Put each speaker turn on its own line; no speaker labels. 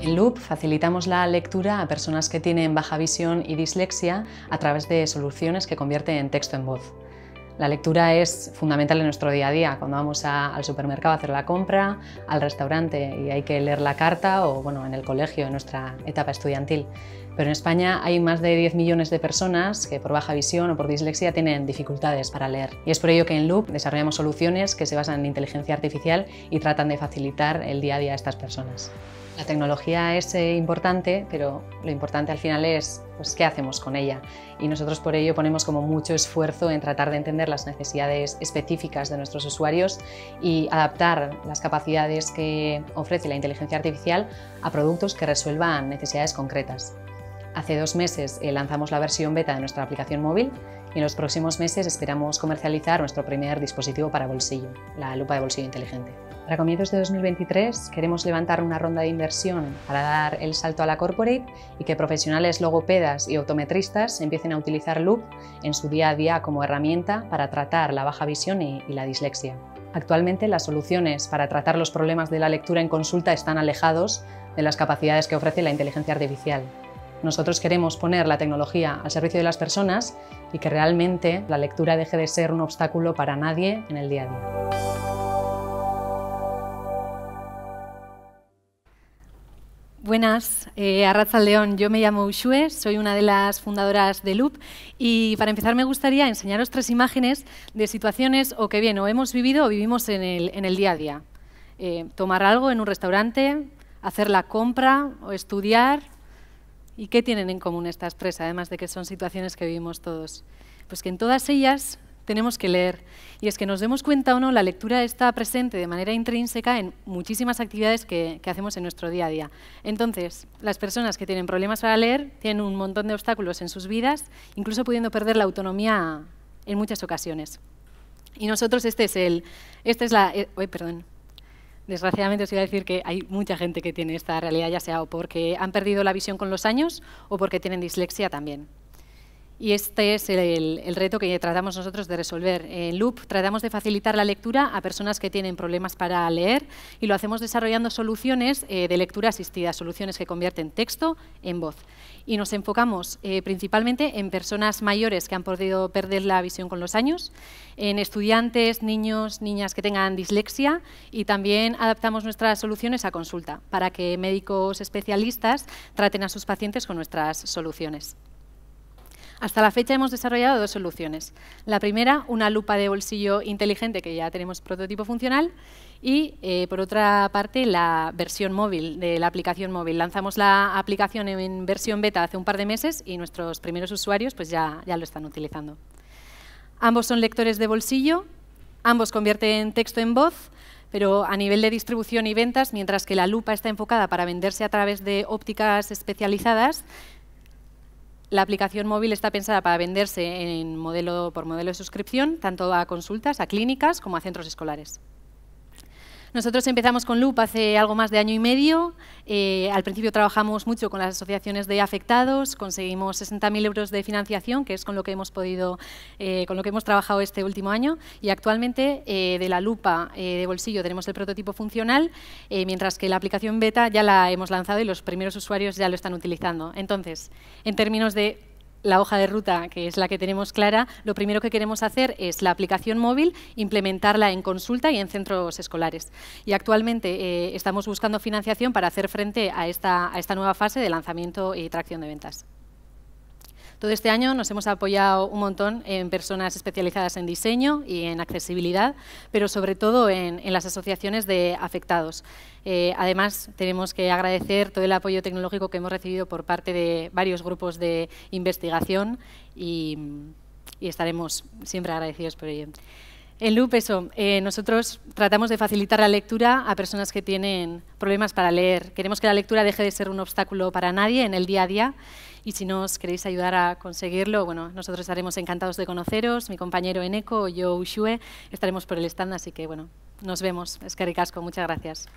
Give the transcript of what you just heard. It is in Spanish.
En Loop facilitamos la lectura a personas que tienen baja visión y dislexia a través de soluciones que convierten texto en voz. La lectura es fundamental en nuestro día a día, cuando vamos al supermercado a hacer la compra, al restaurante y hay que leer la carta o bueno, en el colegio, en nuestra etapa estudiantil. Pero en España hay más de 10 millones de personas que por baja visión o por dislexia tienen dificultades para leer. Y es por ello que en Loop desarrollamos soluciones que se basan en inteligencia artificial y tratan de facilitar el día a día a estas personas. La tecnología es eh, importante, pero lo importante al final es pues, qué hacemos con ella. Y nosotros por ello ponemos como mucho esfuerzo en tratar de entender las necesidades específicas de nuestros usuarios y adaptar las capacidades que ofrece la inteligencia artificial a productos que resuelvan necesidades concretas. Hace dos meses eh, lanzamos la versión beta de nuestra aplicación móvil y en los próximos meses esperamos comercializar nuestro primer dispositivo para bolsillo, la lupa de bolsillo inteligente. Para comienzos de 2023 queremos levantar una ronda de inversión para dar el salto a la corporate y que profesionales logopedas y optometristas empiecen a utilizar Loop en su día a día como herramienta para tratar la baja visión y, y la dislexia. Actualmente las soluciones para tratar los problemas de la lectura en consulta están alejados de las capacidades que ofrece la inteligencia artificial. Nosotros queremos poner la tecnología al servicio de las personas y que realmente la lectura deje de ser un obstáculo para nadie en el día a día.
Buenas, eh, León. Yo me llamo Ushue, soy una de las fundadoras de Loop y para empezar me gustaría enseñaros tres imágenes de situaciones o que bien o hemos vivido o vivimos en el, día a día. Eh, tomar algo en un restaurante, hacer la compra o estudiar. ¿Y qué tienen en común estas tres, además de que son situaciones que vivimos todos? Pues que en todas ellas tenemos que leer. Y es que nos demos cuenta o no, la lectura está presente de manera intrínseca en muchísimas actividades que, hacemos en nuestro día a día. Entonces, las personas que tienen problemas para leer tienen un montón de obstáculos en sus vidas, incluso pudiendo perder la autonomía en muchas ocasiones. Y nosotros, este es el. Este es la. Eh, perdón. Desgraciadamente os iba a decir que hay mucha gente que tiene esta realidad, ya sea porque han perdido la visión con los años o porque tienen dislexia también. Y este es el, reto que tratamos nosotros de resolver. En Loop tratamos de facilitar la lectura a personas que tienen problemas para leer y lo hacemos desarrollando soluciones eh, de lectura asistida, soluciones que convierten texto en voz. Y nos enfocamos eh, principalmente en personas mayores que han podido perder la visión con los años, en estudiantes, niños, niñas que tengan dislexia y también adaptamos nuestras soluciones a consulta para que médicos especialistas traten a sus pacientes con nuestras soluciones. Hasta la fecha hemos desarrollado dos soluciones. La primera, una lupa de bolsillo inteligente, que ya tenemos prototipo funcional, y eh, por otra parte, la versión móvil de la aplicación móvil. Lanzamos la aplicación en versión beta hace un par de meses y nuestros primeros usuarios pues ya, ya lo están utilizando. Ambos son lectores de bolsillo, ambos convierten texto en voz, pero a nivel de distribución y ventas, mientras que la lupa está enfocada para venderse a través de ópticas especializadas, la aplicación móvil está pensada para venderse en modelo, por modelo de suscripción, tanto a consultas, a clínicas, como a centros escolares. Nosotros empezamos con Loop hace algo más de año y medio. Eh, al principio trabajamos mucho con las asociaciones de afectados, conseguimos 60.000 euros de financiación, que es con lo que hemos podido, eh, con lo que hemos trabajado este último año. Y actualmente eh, de la lupa de bolsillo tenemos el prototipo funcional, mientras que la aplicación beta ya la hemos lanzado y los primeros usuarios ya lo están utilizando. Entonces, en términos de la hoja de ruta, que es la que tenemos clara, lo primero que queremos hacer es la aplicación móvil, implementarla en consulta y en centros escolares. Y actualmente eh, estamos buscando financiación para hacer frente a esta, a esta nueva fase de lanzamiento y tracción de ventas. Todo este año nos hemos apoyado un montón en personas especializadas en diseño y en accesibilidad, pero sobre todo en, las asociaciones de afectados. Eh, además, tenemos que agradecer todo el apoyo tecnológico que hemos recibido por parte de varios grupos de investigación y, y estaremos siempre agradecidos por ello. En Loop, eso, eh, nosotros tratamos de facilitar la lectura a personas que tienen problemas para leer. Queremos que la lectura deje de ser un obstáculo para nadie en el día a día y si nos queréis ayudar a conseguirlo, bueno, nosotros estaremos encantados de conoceros. Mi compañero Eneco, yo Ushue, estaremos por el stand, así que bueno, nos vemos. Es que ricasco, muchas gracias.